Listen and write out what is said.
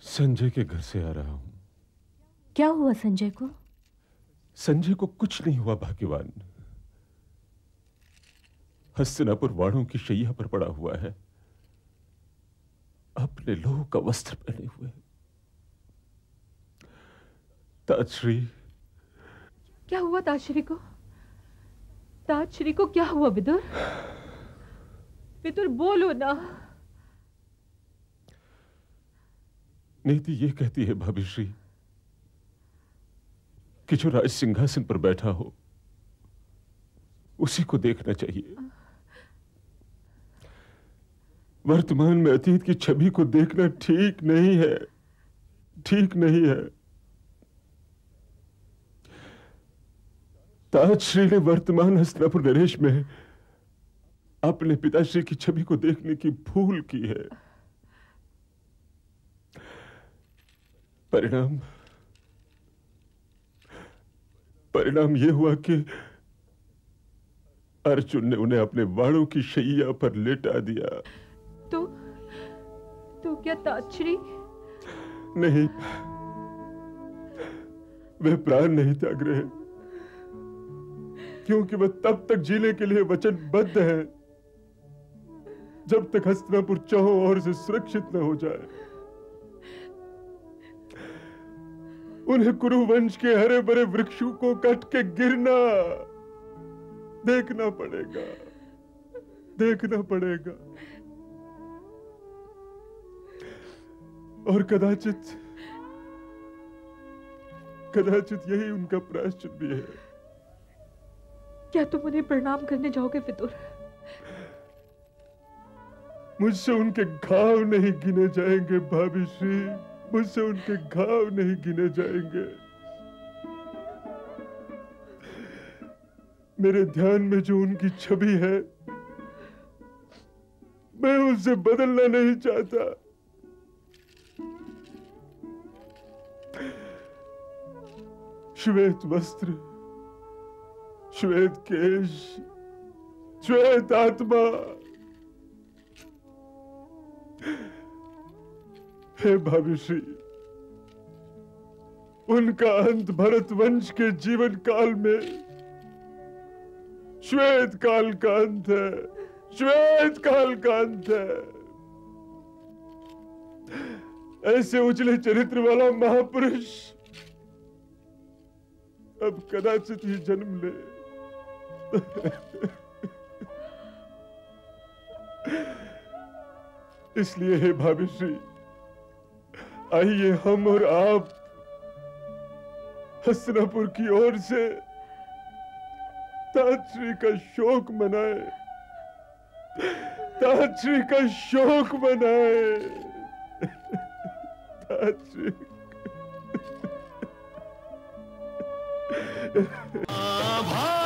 संजय के घर से आ रहा हूँ। क्या हुआ संजय को? संजय को कुछ नहीं हुआ भाग्यवान। हस्तिनापुर वाणों की शैया पर पड़ा हुआ है। अपने लोह का वस्त्र पहने हुए। ताजश्री। क्या हुआ ताजश्री को? ताजश्री को क्या हुआ विदुर? विदुर, बोलो ना। नीति ये कहती है भाभी श्री, कि जो राज सिंहासन पर बैठा हो, उसी को देखना चाहिए। वर्तमान में अतीत की छवि को देखना ठीक नहीं है, ठीक नहीं है। ताजश्री ने वर्तमान हस्तिनापुर नरेश में अपने पिताश्री की छवि को देखने की भूल की है। परिणाम परिणाम यह हुआ कि अर्जुन ने उन्हें अपने वाणों की शैया पर लेटा दिया। तो तो क्या ताजश्री नहीं वे प्राण नहीं त्याग रहे। क्योंकि वह तब तक जीने के लिए वचनबद्ध है, जब तक हस्तनापुर चौहों और से सुरक्षित न हो जाए। उन्हें कुरुवंश के हरे भरे वृक्षों को कट के गिरना देखना पड़ेगा देखना पड़ेगा। और कदाचित कदाचित यही उनका प्रायश्चित भी है। क्या तुम उन्हें प्रणाम करने जाओगे फितुर मुझसे उनके घाव नहीं गिने जाएँगे, भाभी श्री। मुझसे उनके घाव नहीं गिने जाएँगे। मेरे ध्यान में जो उनकी छवि है, मैं उसे बदलना नहीं चाहता। श्वेत वस्त्र श्वेत केश, श्वेत आत्मा। हे भविष्य उनका अंत भरत वंश के जीवन काल में श्वेत काल का अंत है, श्वेत काल का अंत है। ऐसे उजले चरित्र वाला महापुरुष अब कदाचित ही जन्म ले। इसलिए हे भाभिश्री, आइए हम और आप हसनापुर की ओर से ताजश्री का शोक मनाए। ताजश्री का शोक मनाए। ताजश्री आभा